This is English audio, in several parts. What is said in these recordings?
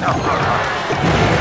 Help!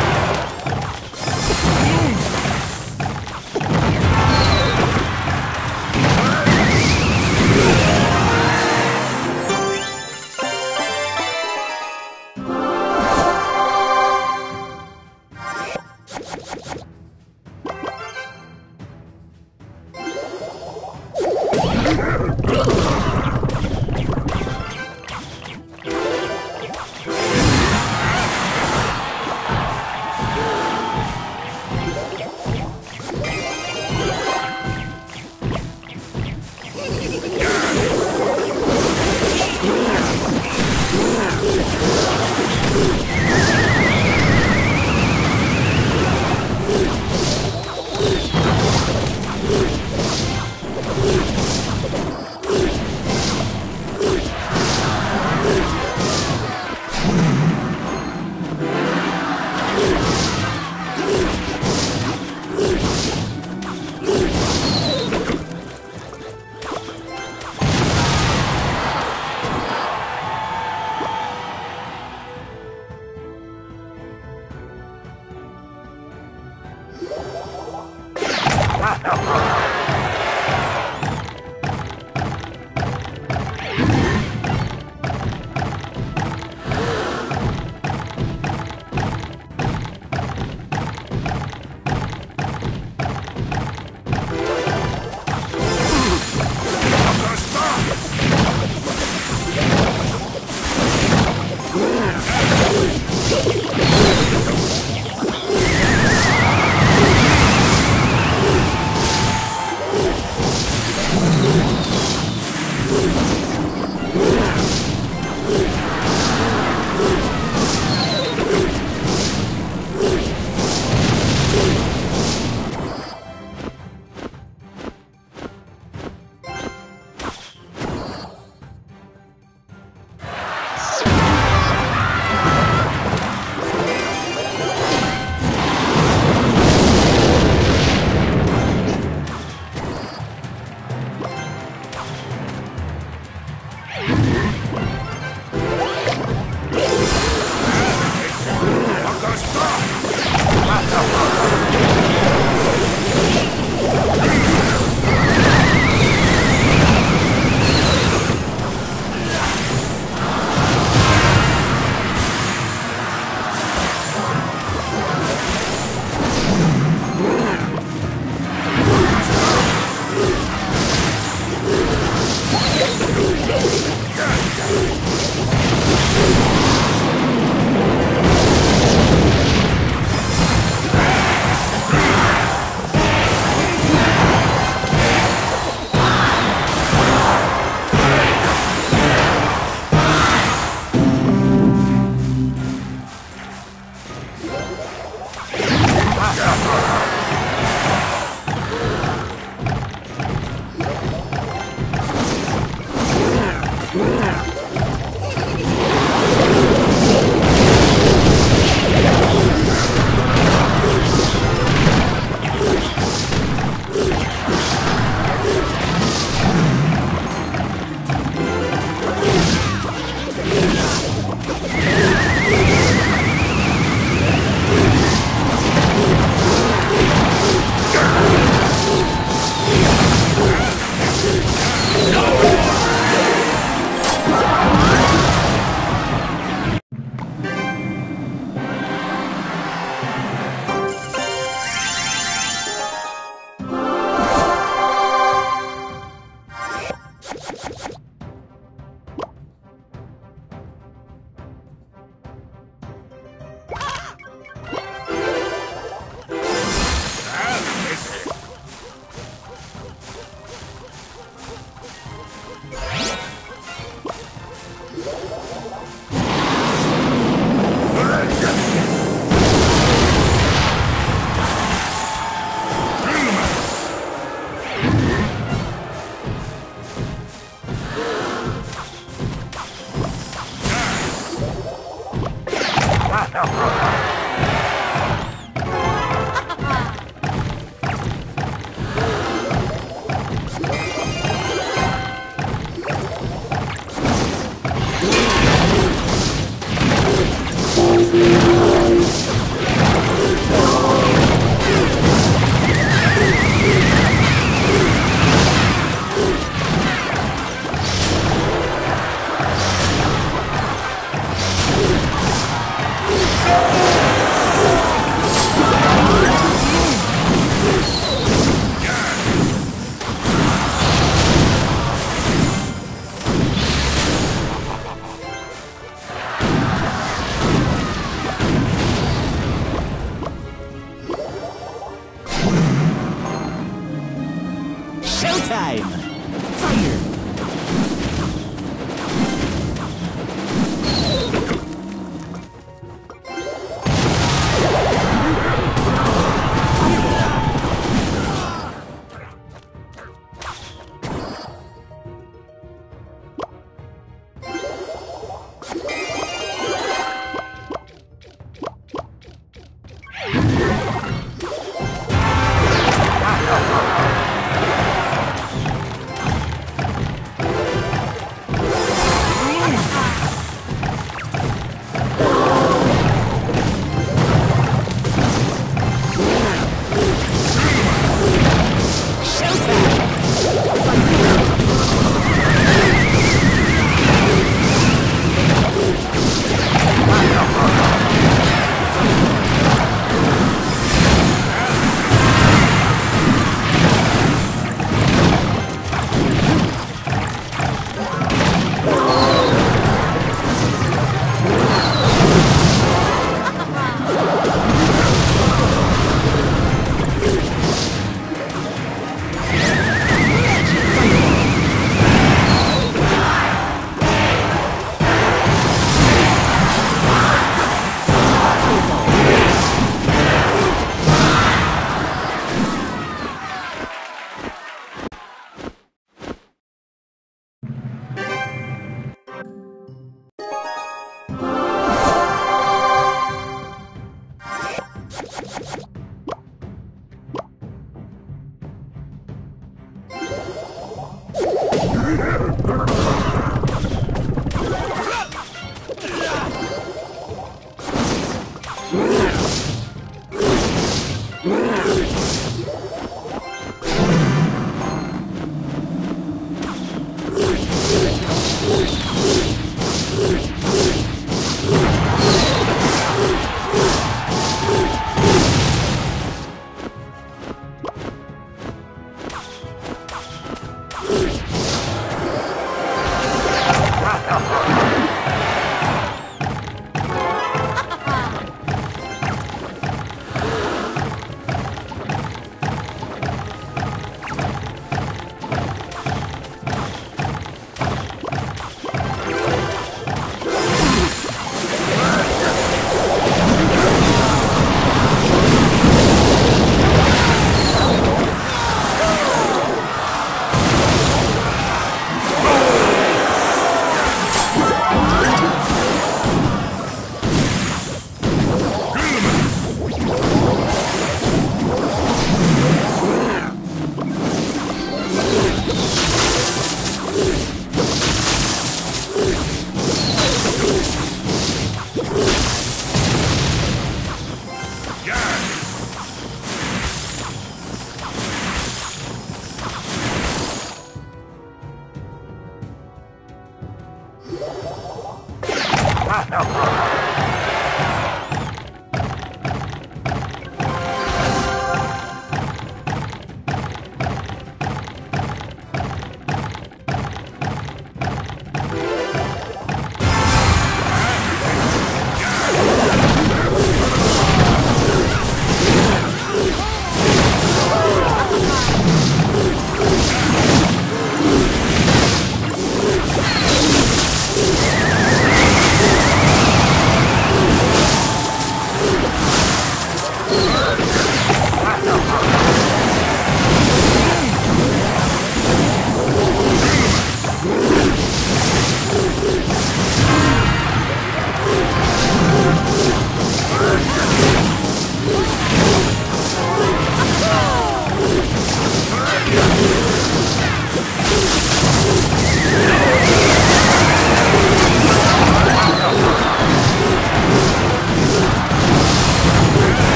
time.